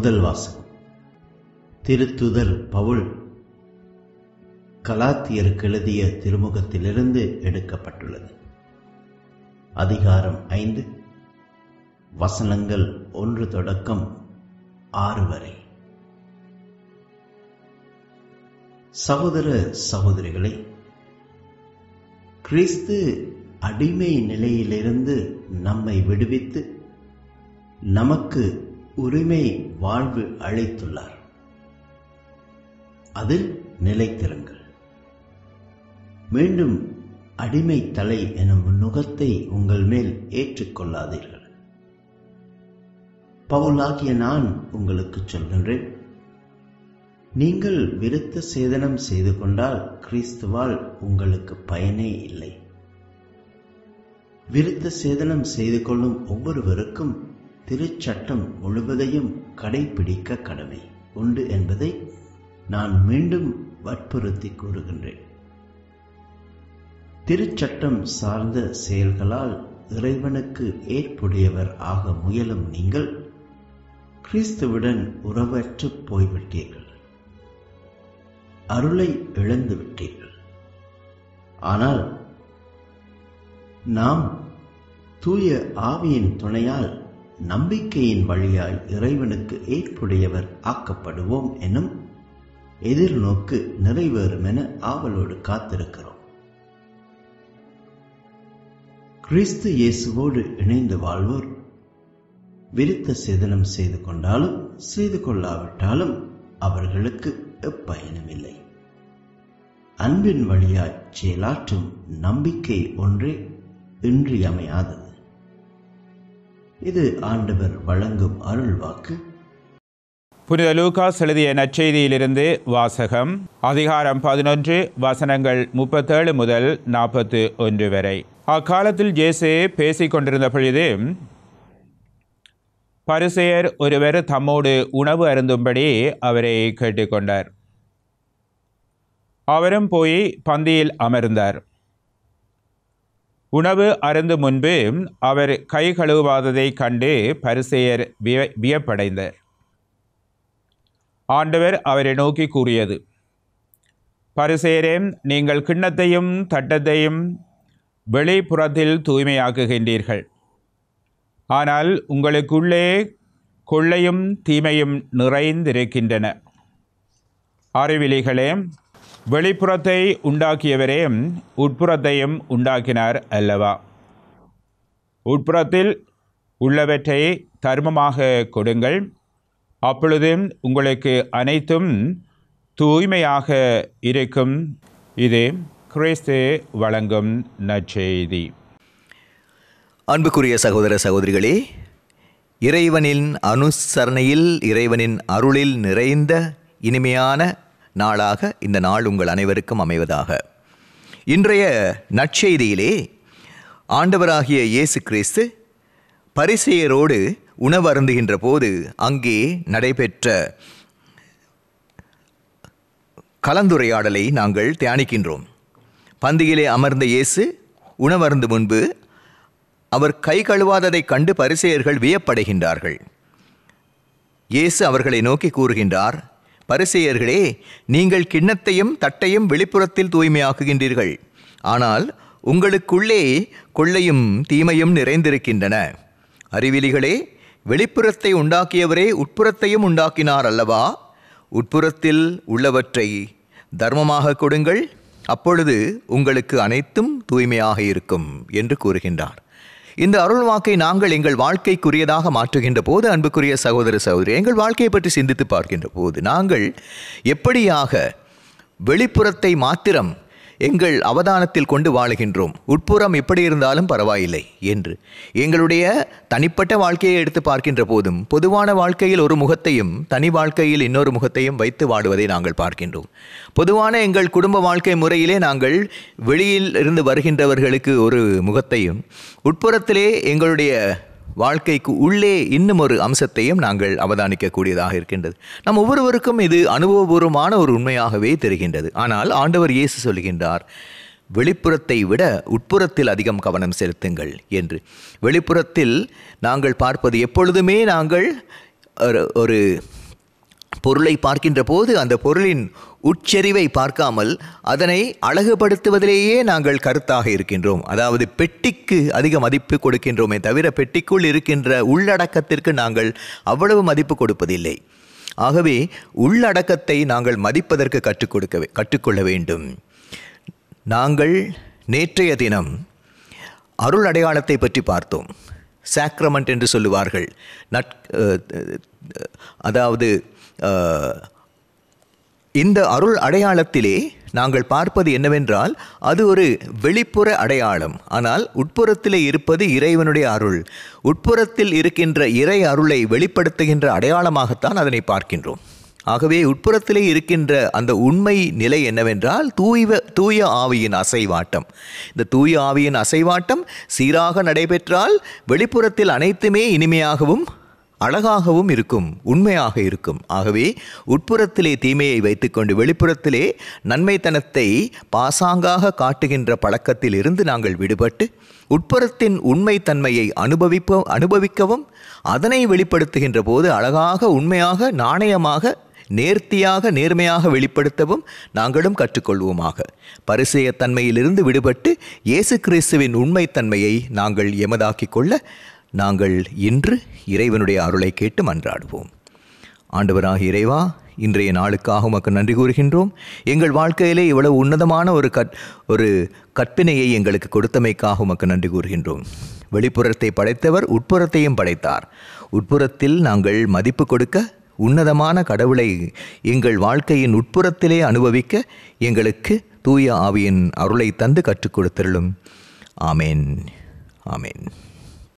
முதல் வாசகம். திருத்துதர் பவுல் கலாத்தியருக்கு எழுதிய திருமுகத்திலிருந்து எடுக்கப்பட்டுள்ளது. அதிகாரம் ஐந்து. வசனங்கள் ஒன்று தொடக்கம் ஆறு வரை. சகோதர சகோதரிகளை கிறிஸ்து அடிமை நிலையிலிருந்து நம்மை விடுவித்து நமக்கு உரிமை வாழ்வு அளித்துள்ளார். அதில் நிலைத்திருங்கள் மீண்டும் அடிமை தலை எனும் நுகத்தை உங்கள் மேல் ஏற்றுக்கொள்ளாதீர்கள் பவுலாகிய நான் உங்களுக்கு சொல்கின்றேன். நீங்கள் விருத்த சேதனம் செய்து கொண்டால் கிறிஸ்துவால் உங்களுக்கு பயனே இல்லை. விருத்த சேதனம் செய்து கொள்ளும் ஒவ்வொருவருக்கும் திருச்சட்டம் முழுவதையும் கடைபிடிக்க கடமை உண்டு என்பதை நான் மீண்டும் வற்புறுத்தி கூறுகின்றேன். திருச்சட்டம் சார்ந்த செயல்களால் இறைவனுக்கு ஏற்புடையவர் ஆக முயலும் நீங்கள் கிறிஸ்துவுடன் உறவற்று போய்விட்டீர்கள். அருளை இழந்து விட்டீர்கள். ஆனால் நாம் தூய ஆவியின் துணையால் நம்பிக்கையின் வழியாய் இறைவனுக்கு ஏற்புடையவர் ஆக்கப்படுவோம் எனும் எதிர்நோக்கு நிறைவேறும் என ஆவலோடு காத்திருக்கிறோம். கிறிஸ்து இயேசுவோடு இணைந்து வாழ்வோர் விருத்த சேதனம் செய்து கொண்டாலும் செய்து கொள்ளாவிட்டாலும் அவர்களுக்கு எப்பயனுமில்லை. அன்பின் வழியாய் செயலாற்றும் நம்பிக்கை ஒன்றே இன்றியமையாதது. இது ஆண்டவர் வழங்கும் அருள் வாக்கு. புனித லூகாஸ் எழுதிய நற்செய்தியிலிருந்து வாசகம். அதிகாரம் பதினொன்று வசனங்கள் முப்பத்தேழு முதல் நாற்பத்து ஒன்று வரை. அக்காலத்தில் ஜேசே பேசிக் கொண்டிருந்த பொழுது பரிசெயர் ஒருவர் தம்மோடு உணவு அருந்தும்படி அவரை கேட்டுக்கொண்டார். அவரும் போய் பந்தியில் அமர்ந்தார். உணவு அருந்து முன்பு அவர் கை கழுவாததை கண்டு பரிசெயர் விய வியப்படைந்தார் ஆண்டவர் அவரை நோக்கி கூறியது பரிசேரே நீங்கள் கிண்ணத்தையும் தட்டத்தையும் வெளிப்புறத்தில் தூய்மையாக்குகின்றீர்கள். ஆனால் உங்களுக்குள்ளே கொள்ளையும் தீமையும் நிறைந்திருக்கின்றன. அறிவிலிகளே வெளிப்புறத்தை உண்டாக்கியவரே உட்புறத்தையும் உண்டாக்கினார் அல்லவா? உட்புறத்தில் உள்ளவற்றை தர்மமாக கொடுங்கள். அப்பொழுது உங்களுக்கு அனைத்தும் தூய்மையாக இருக்கும். இது கிறிஸ்து வழங்கும் நற்செய்தி. அன்புக்குரிய சகோதர சகோதரிகளே இறைவனின் அனுசரணையில் இறைவனின் அருளில் நிறைந்த இனிமையான நாளாக இந்த நாள் உங்கள் அனைவருக்கும் அமைவதாக. இன்றைய நற்செய்தியிலே ஆண்டவராகிய இயேசு கிறிஸ்து பரிசெயரோடு உணவு அருந்துகின்ற போது அங்கே நடைபெற்ற கலந்துரையாடலை நாங்கள் தியானிக்கின்றோம். பந்தியிலே அமர்ந்த இயேசு உணவருந்து முன்பு அவர் கை கழுவாததைக் கண்டு பரிசெயர்கள் வியப்படைகின்றார்கள். இயேசு அவர்களை நோக்கி கூறுகின்றார் பரிசெயர்களே நீங்கள் கிண்ணத்தையும் தட்டையும் வெளிப்புறத்தில் தூய்மையாக்குகின்றீர்கள். ஆனால் உங்களுக்குள்ளே கொள்ளையும் தீமையும் நிறைந்திருக்கின்றன. அறிவிலிகளே வெளிப்புறத்தை உண்டாக்கியவரே உட்புறத்தையும் உண்டாக்கினார் அல்லவா? உட்புறத்தில் உள்ளவற்றை தர்மமாக கொடுங்கள் அப்பொழுது உங்களுக்கு அனைத்தும் தூய்மையாக இருக்கும் என்று கூறுகின்றார். இந்த அருள் வாக்கை நாங்கள் எங்கள் வாழ்க்கைக்குரியதாக மாற்றுகின்ற போது அன்புக்குரிய சகோதர சகோதரி எங்கள் வாழ்க்கையை பற்றி சிந்தித்து பார்க்கின்ற போது நாங்கள் எப்படியாக வெளிப்புறத்தை மாத்திரம் எங்கள் அவதானத்தில் கொண்டு வாழுகின்றோம். உட்புறம் எப்படி இருந்தாலும் பரவாயில்லை என்று. எங்களுடைய தனிப்பட்ட வாழ்க்கையை எடுத்து பார்க்கின்ற போதும் பொதுவான வாழ்க்கையில் ஒரு முகத்தையும் தனி வாழ்க்கையில் இன்னொரு முகத்தையும் வைத்து வாடுவதை நாங்கள் பார்க்கின்றோம். பொதுவான எங்கள் குடும்ப வாழ்க்கை முறையிலே நாங்கள் வெளியில் இருந்து வருகின்றவர்களுக்கு ஒரு முகத்தையும் உட்புறத்திலே எங்களுடைய வாழ்க்கைக்கு உள்ளே இன்னும் ஒரு அம்சத்தையும் நாங்கள் அவதானிக்கக்கூடியதாக இருக்கின்றது. நம் ஒவ்வொருவருக்கும் இது அனுபவபூர்வமான ஒரு உண்மையாகவே தெரிகின்றது. ஆனால் ஆண்டவர் இயேசு சொல்கின்றார் வெளிப்புறத்தை விட உட்புறத்தில் அதிகம் கவனம் செலுத்துங்கள் என்று. வெளிப்புறத்தில் நாங்கள் பார்ப்பது எப்பொழுதுமே நாங்கள் ஒரு ஒரு பொருளை பார்க்கின்ற போது அந்த பொருளின் உட்செறிவை பார்க்காமல் அதனை அழகுபடுத்துவதிலேயே நாங்கள் கருத்தாக இருக்கின்றோம். அதாவது பெட்டிக்கு அதிக மதிப்பு கொடுக்கின்றோமே தவிர பெட்டிக்குள் இருக்கின்ற உள்ளடக்கத்திற்கு நாங்கள் அவ்வளவு மதிப்பு கொடுப்பதில்லை. ஆகவே உள்ளடக்கத்தை நாங்கள் மதிப்பதற்கு கற்றுக் கொடுக்க கற்றுக்கொள்ள வேண்டும். நாங்கள் நேற்றைய தினம் அருள் அடையாளத்தை பற்றி பார்த்தோம். சாக்ரமெண்ட் என்று சொல்லுவார்கள். நட் அதாவது இந்த அருள் அடையாளத்திலே நாங்கள் பார்ப்பது என்னவென்றால் அது ஒரு வெளிப்புற அடையாளம். ஆனால் உட்புறத்திலே இருப்பது இறைவனுடைய அருள். உட்புறத்தில் இருக்கின்ற இறை அருளை வெளிப்படுத்துகின்ற அடையாளமாகத்தான் அதனை பார்க்கின்றோம். ஆகவே உட்புறத்திலே இருக்கின்ற அந்த உண்மை நிலை என்னவென்றால் தூய்வ தூய ஆவியின் அசைவாட்டம். இந்த தூய ஆவியின் அசைவாட்டம் சீராக நடைபெற்றால் வெளிப்புறத்தில் அனைத்துமே இனிமையாகவும் அழகாகவும் இருக்கும் உண்மையாக இருக்கும். ஆகவே உட்புறத்திலே தீமையை வைத்துக்கொண்டு வெளிப்புறத்திலே நன்மைத்தனத்தை பாசாங்காக காட்டுகின்ற பழக்கத்தில் இருந்து நாங்கள் விடுபட்டு உட்புறத்தின் உண்மைத்தன்மையை அனுபவிப்ப அனுபவிக்கவும் அதனை வெளிப்படுத்துகின்ற போது அழகாக உண்மையாக நாணயமாக நேர்த்தியாக நேர்மையாக வெளிப்படுத்தவும் நாங்களும் கற்றுக்கொள்வோமாக. பரிசெயத்தன்மையிலிருந்து விடுபட்டு இயேசு கிறிஸ்துவின் உண்மைத்தன்மையை நாங்கள் எமதாக்கிக் கொள்ள நாங்கள் இன்று இறைவனுடைய அருளை கேட்டு மன்றாடுவோம். ஆண்டவராக இறைவா இன்றைய நாளுக்காக உமக்கு நன்றி கூறுகின்றோம். எங்கள் வாழ்க்கையிலே இவ்வளவு உன்னதமான ஒரு கற் ஒரு கற்பினையை எங்களுக்கு கொடுத்தமைக்காக உமக்கு நன்றி கூறுகின்றோம். வெளிப்புறத்தை படைத்தவர் உட்புறத்தையும் படைத்தார். உட்புறத்தில் நாங்கள் மதிப்பு கொடுக்க உன்னதமான கடவுளை எங்கள் வாழ்க்கையின் உட்புறத்திலே அனுபவிக்க எங்களுக்கு தூய ஆவியின் அருளை தந்து கற்றுக் கொடுத்திருளும். ஆமேன். ஆமேன்.